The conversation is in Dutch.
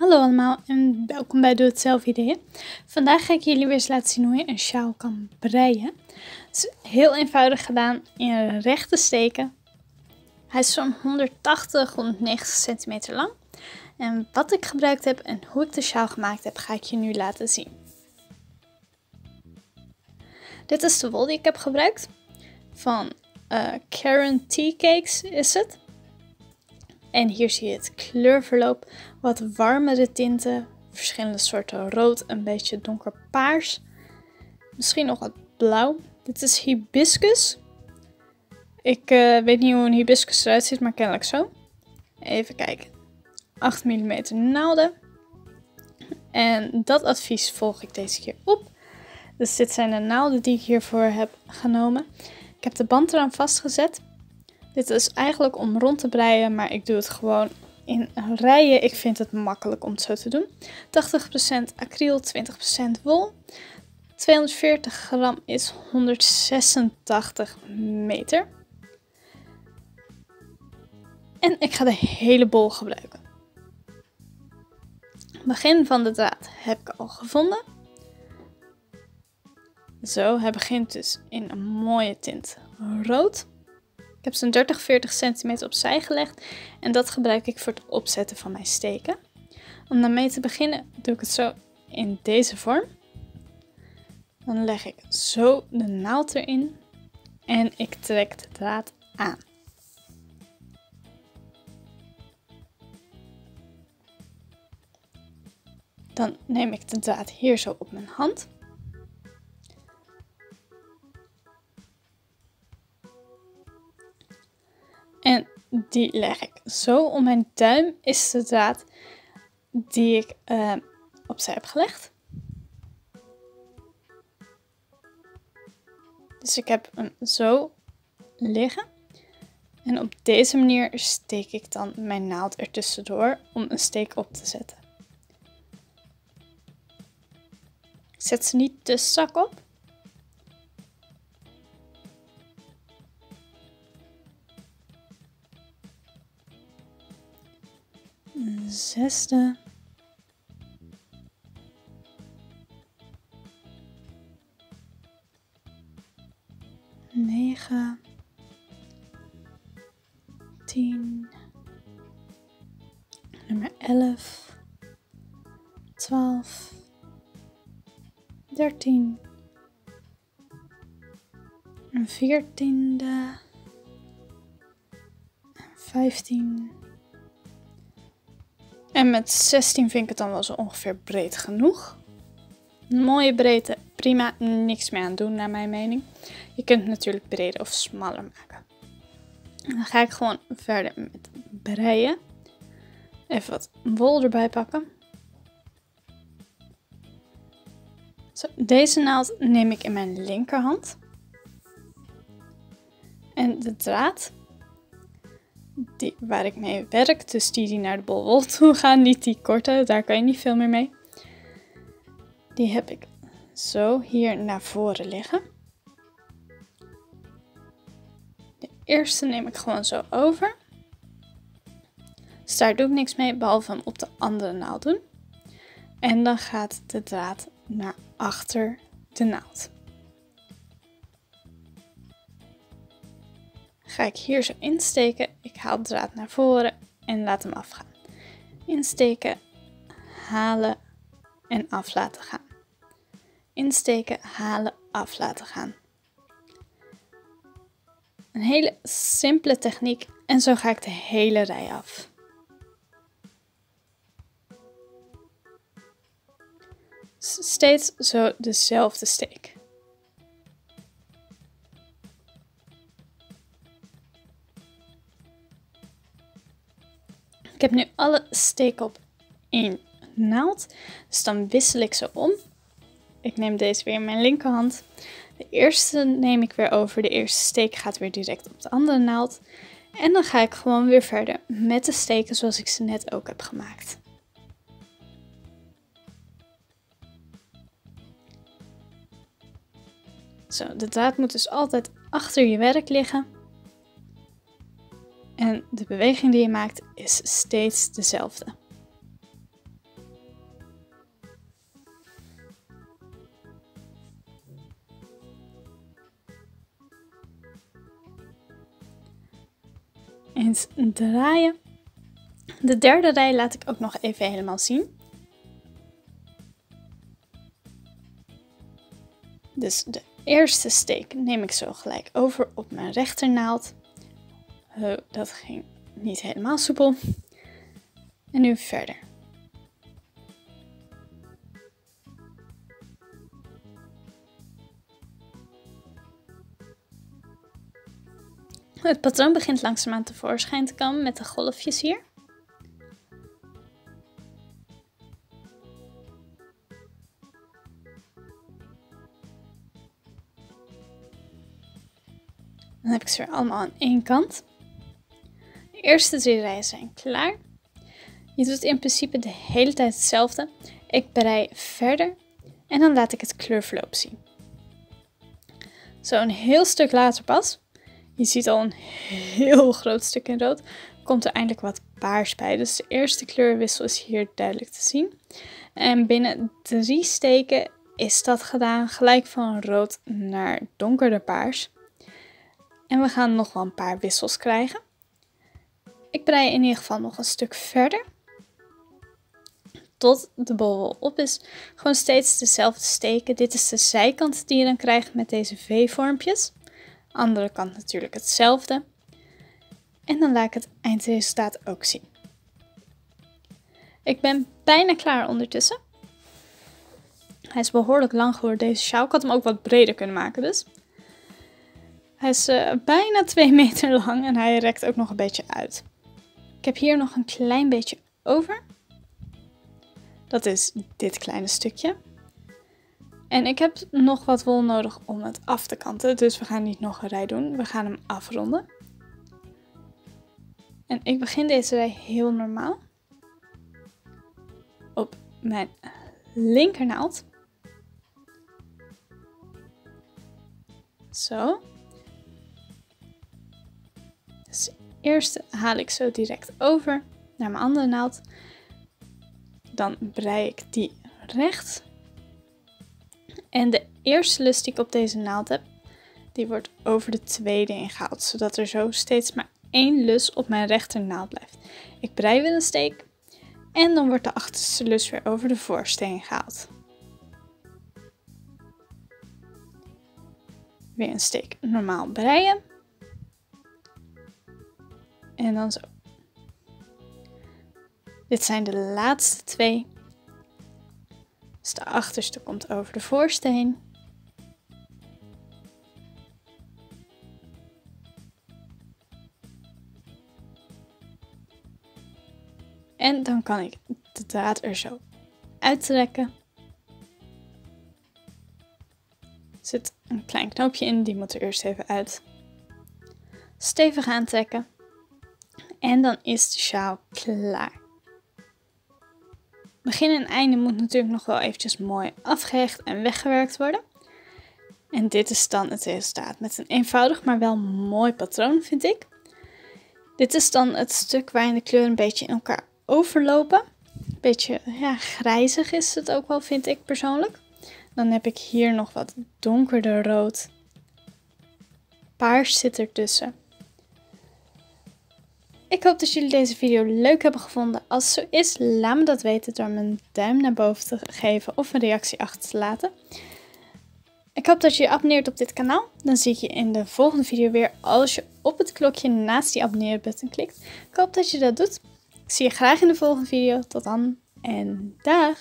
Hallo allemaal en welkom bij Doe Het Zelf Ideeën. Vandaag ga ik jullie weer eens laten zien hoe je een sjaal kan breien. Het is heel eenvoudig gedaan in rechte steken. Hij is zo'n 180, 190 centimeter lang. En wat ik gebruikt heb en hoe ik de sjaal gemaakt heb, ga ik je nu laten zien. Dit is de wol die ik heb gebruikt. Van uh, Karen Tea Cakes is het. En hier zie je het kleurverloop. Wat warmere tinten. Verschillende soorten rood, een beetje donkerpaars. Misschien nog wat blauw. Dit is hibiscus. Ik uh, weet niet hoe een hibiscus eruit ziet, maar kennelijk zo. Even kijken. 8 mm naalden. En dat advies volg ik deze keer op. Dus dit zijn de naalden die ik hiervoor heb genomen. Ik heb de band eraan vastgezet. Dit is eigenlijk om rond te breien, maar ik doe het gewoon in rijen. Ik vind het makkelijk om het zo te doen. 80% acryl, 20% wol. 240 gram is 186 meter. En ik ga de hele bol gebruiken. Begin van de draad heb ik al gevonden. Zo, hij begint dus in een mooie tint rood. Ik heb zo'n 30, 40 centimeter opzij gelegd en dat gebruik ik voor het opzetten van mijn steken. Om daarmee te beginnen doe ik het zo in deze vorm. Dan leg ik zo de naald erin en ik trek de draad aan. Dan neem ik de draad hier zo op mijn hand. Die leg ik zo om mijn duim is de draad die ik uh, opzij heb gelegd. Dus ik heb hem zo liggen. En op deze manier steek ik dan mijn naald ertussendoor om een steek op te zetten. Ik zet ze niet te strak op. zesde. Negen. Tien. Nummer elf. Twaalf. Dertien. Een veertiende. Vijftien. En met 16 vind ik het dan wel zo ongeveer breed genoeg. Een mooie breedte, prima, niks meer aan doen naar mijn mening. Je kunt het natuurlijk breder of smaller maken. En dan ga ik gewoon verder met breien. Even wat wol erbij pakken. Deze naald neem ik in mijn linkerhand. En de draad die, waar ik mee werk, dus die die naar de bolwol toe gaan, niet die korte, daar kan je niet veel meer mee. Die heb ik zo hier naar voren liggen. De eerste neem ik gewoon zo over. Dus daar doe ik niks mee, behalve hem op de andere naald doen. En dan gaat de draad naar achter de naald. Ga ik hier zo insteken. Ik haal de draad naar voren en laat hem afgaan. Insteken, halen en af laten gaan. Insteken, halen, af laten gaan. Een hele simpele techniek en zo ga ik de hele rij af. Steeds zo dezelfde steek. Ik heb nu alle steken op één naald. Dus dan wissel ik ze om. Ik neem deze weer in mijn linkerhand. De eerste neem ik weer over. De eerste steek gaat weer direct op de andere naald. En dan ga ik gewoon weer verder met de steken zoals ik ze net ook heb gemaakt. Zo, de draad moet dus altijd achter je werk liggen. En de beweging die je maakt is steeds dezelfde. Eens draaien. De derde rij laat ik ook nog even helemaal zien. Dus de eerste steek neem ik zo gelijk over op mijn rechternaald. Dat ging niet helemaal soepel. En nu verder. Het patroon begint langzaamaan tevoorschijn te komen met de golfjes hier. Dan heb ik ze weer allemaal aan één kant. Eerste drie rijen zijn klaar. Je doet in principe de hele tijd hetzelfde. Ik brei verder en dan laat ik het kleurverloop zien. Zo een heel stuk later pas, je ziet al een heel groot stuk in rood, komt er eindelijk wat paars bij. Dus de eerste kleurwissel is hier duidelijk te zien. En binnen drie steken is dat gedaan, gelijk van rood naar donkerder paars. En we gaan nog wel een paar wissels krijgen. Ik brei in ieder geval nog een stuk verder. Tot de bol op is. Gewoon steeds dezelfde steken. Dit is de zijkant die je dan krijgt met deze V-vormpjes. Andere kant natuurlijk hetzelfde. En dan laat ik het eindresultaat ook zien. Ik ben bijna klaar ondertussen. Hij is behoorlijk lang geworden deze sjaal. Ik had hem ook wat breder kunnen maken dus. Hij is uh, bijna 2 meter lang en hij rekt ook nog een beetje uit. Ik heb hier nog een klein beetje over. Dat is dit kleine stukje. En ik heb nog wat wol nodig om het af te kanten. Dus we gaan niet nog een rij doen. We gaan hem afronden. En ik begin deze rij heel normaal. Op mijn linkernaald. Zo. Dus eerst haal ik zo direct over naar mijn andere naald. Dan brei ik die recht. En de eerste lus die ik op deze naald heb, die wordt over de tweede ingehaald. Zodat er zo steeds maar één lus op mijn rechternaald blijft. Ik brei weer een steek. En dan wordt de achterste lus weer over de voorste heen gehaald. Weer een steek normaal breien. En dan zo. Dit zijn de laatste twee. Dus de achterste komt over de voorste heen. En dan kan ik de draad er zo uittrekken. Er zit een klein knoopje in, die moet er eerst even uit. Stevig aantrekken. En dan is de sjaal klaar. Begin en einde moet natuurlijk nog wel eventjes mooi afgehecht en weggewerkt worden. En dit is dan het resultaat met een eenvoudig maar wel mooi patroon vind ik. Dit is dan het stuk waarin de kleuren een beetje in elkaar overlopen. Een beetje ja, grijzig is het ook wel vind ik persoonlijk. Dan heb ik hier nog wat donkerder rood. Paars zit ertussen. Ik hoop dat jullie deze video leuk hebben gevonden. Als het zo is, laat me dat weten door een duim naar boven te geven of een reactie achter te laten. Ik hoop dat je je abonneert op dit kanaal. Dan zie ik je in de volgende video weer als je op het klokje naast die abonneerbutton klikt. Ik hoop dat je dat doet. Ik zie je graag in de volgende video. Tot dan en dag!